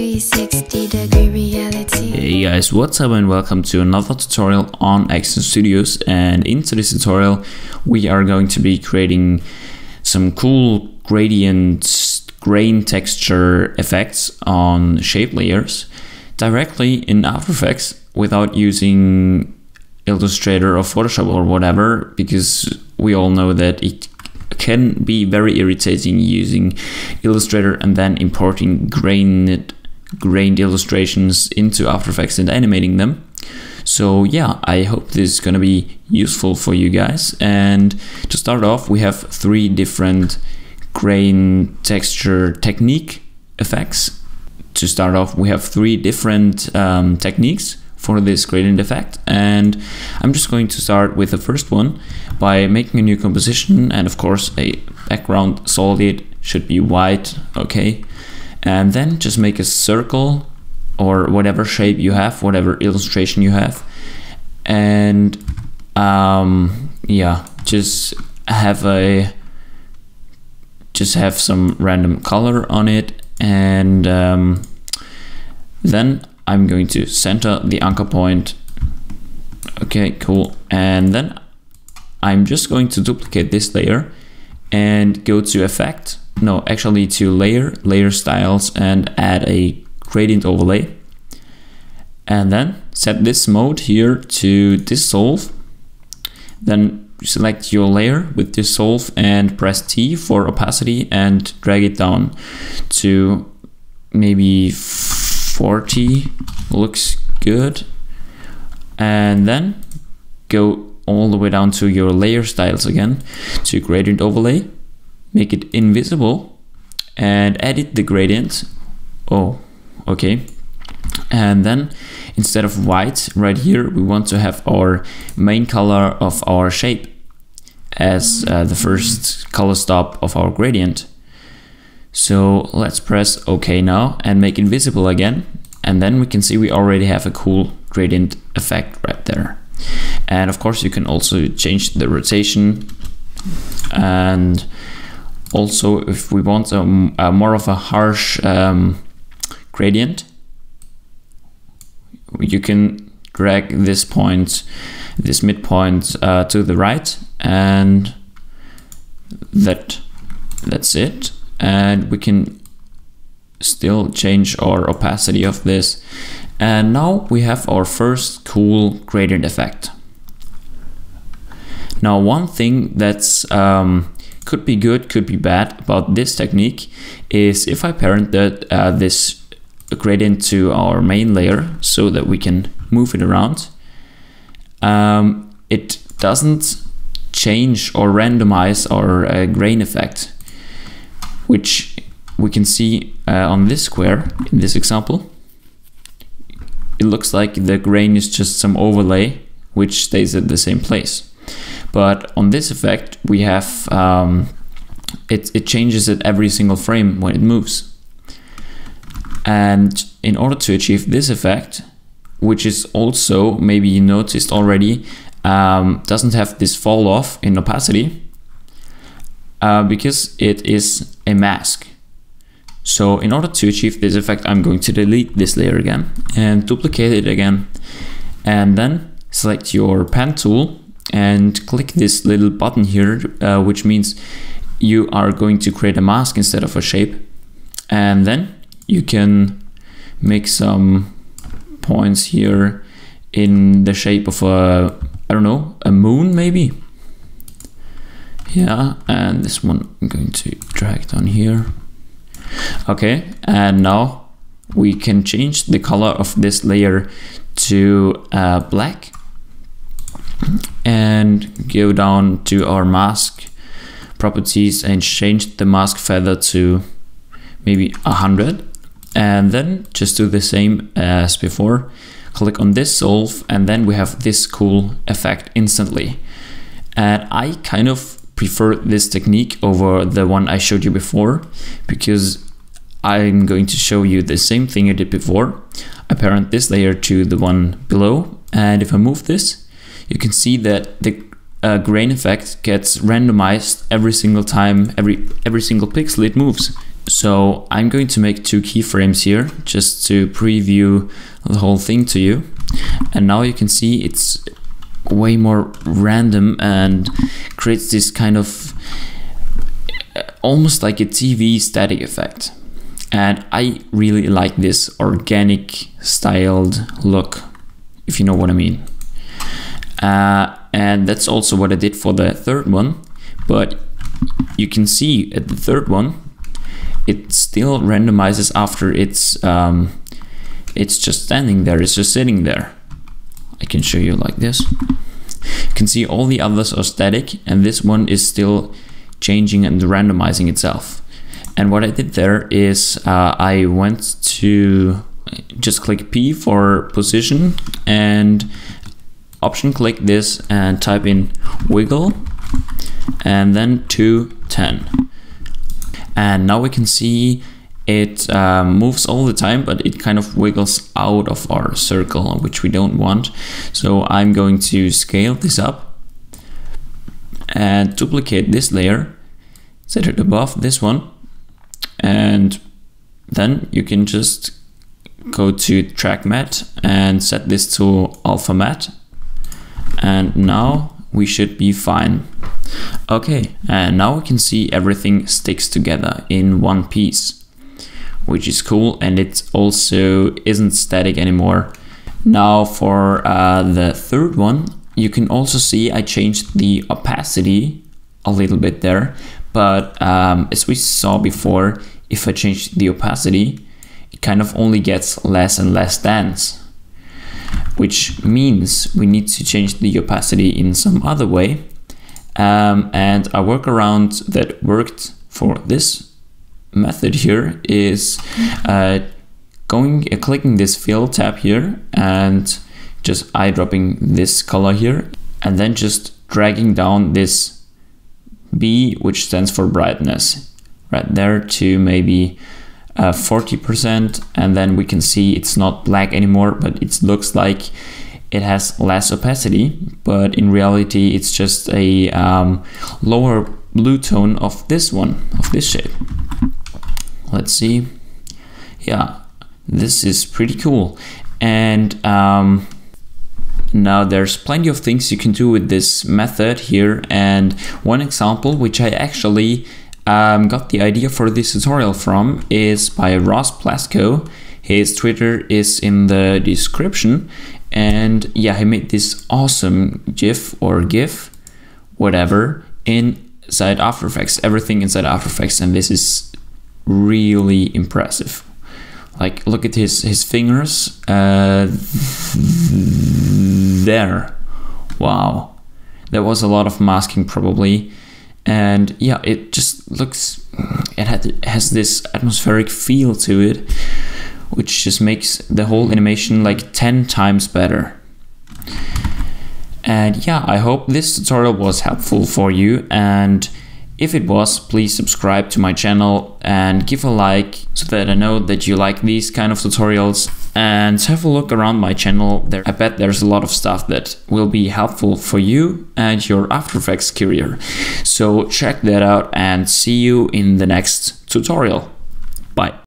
360 degree reality. Hey guys, what's up and welcome to another tutorial on Action Studios and in today's tutorial we are going to be creating some cool gradient grain texture effects on shape layers directly in After Effects without using Illustrator or Photoshop or whatever because we all know that it can be very irritating using Illustrator and then importing grained grained illustrations into After Effects and animating them. So yeah, I hope this is gonna be useful for you guys. And to start off, we have three different grain texture technique effects. To start off, we have three different um, techniques for this gradient effect and I'm just going to start with the first one by making a new composition and of course a background solid should be white okay and then just make a circle or whatever shape you have whatever illustration you have and um, yeah just have a just have some random color on it and um, then I'm going to center the anchor point. Okay, cool. And then I'm just going to duplicate this layer and go to effect. No, actually to layer, layer styles and add a gradient overlay. And then set this mode here to dissolve. Then select your layer with dissolve and press T for opacity and drag it down to maybe 40 looks good and then go all the way down to your layer styles again to gradient overlay make it invisible and edit the gradient oh okay and then instead of white right here we want to have our main color of our shape as uh, the first color stop of our gradient so let's press OK now and make it visible again. And then we can see we already have a cool gradient effect right there. And of course you can also change the rotation and also if we want a, a more of a harsh um, gradient you can drag this point this midpoint uh, to the right and that that's it. And we can still change our opacity of this. And now we have our first cool gradient effect. Now one thing that's um, could be good could be bad about this technique is if I parent that uh, this gradient to our main layer so that we can move it around um, it doesn't change or randomize our uh, grain effect which we can see uh, on this square in this example. It looks like the grain is just some overlay which stays at the same place. But on this effect, we have um, it, it changes at every single frame when it moves. And in order to achieve this effect, which is also, maybe you noticed already, um, doesn't have this fall off in opacity, uh, because it is a mask. So in order to achieve this effect, I'm going to delete this layer again and duplicate it again. And then select your pen tool and click this little button here, uh, which means you are going to create a mask instead of a shape. And then you can make some points here in the shape of a, I don't know, a moon maybe? Yeah and this one I'm going to drag down here. Okay and now we can change the color of this layer to uh, black and go down to our mask properties and change the mask feather to maybe 100 and then just do the same as before. Click on dissolve and then we have this cool effect instantly. And I kind of prefer this technique over the one I showed you before because I'm going to show you the same thing I did before. I parent this layer to the one below and if I move this you can see that the uh, grain effect gets randomized every single time every every single pixel it moves So I'm going to make two keyframes here just to preview the whole thing to you. And now you can see it's way more random and creates this kind of almost like a TV static effect. And I really like this organic styled look, if you know what I mean. Uh, and that's also what I did for the third one. But you can see at the third one, it still randomizes after it's um, it's just standing there, it's just sitting there. I can show you like this. You can see all the others are static and this one is still changing and randomizing itself. And what I did there is uh, I went to just click P for position and option click this and type in wiggle and then to 10 and now we can see it um, moves all the time but it kind of wiggles out of our circle which we don't want. So I'm going to scale this up and duplicate this layer set it above this one and then you can just go to track matte and set this to alpha matte and now we should be fine. Okay and now we can see everything sticks together in one piece which is cool. And it also isn't static anymore. Now for uh, the third one you can also see I changed the opacity a little bit there. But um, as we saw before if I change the opacity it kind of only gets less and less dense which means we need to change the opacity in some other way. Um, and a workaround that worked for this method here is uh, going uh, clicking this fill tab here and just eyedropping this color here and then just dragging down this B which stands for brightness right there to maybe 40% uh, and then we can see it's not black anymore but it looks like it has less opacity but in reality it's just a um, lower blue tone of this one of this shape. Let's see. Yeah this is pretty cool. And um, now there's plenty of things you can do with this method here and one example which I actually um, got the idea for this tutorial from is by Ross Plasko. His Twitter is in the description. And yeah, he made this awesome GIF or GIF, whatever, inside After Effects, everything inside After Effects. And this is really impressive. Like, look at his, his fingers. Uh, there. Wow. There was a lot of masking probably and yeah it just looks it, has this atmospheric feel to it which just makes the whole animation like 10 times better. And yeah i hope this tutorial was helpful for you and if it was, please subscribe to my channel and give a like so that I know that you like these kind of tutorials and have a look around my channel. There, I bet there's a lot of stuff that will be helpful for you and your After Effects career. So check that out and see you in the next tutorial. Bye.